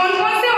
contrast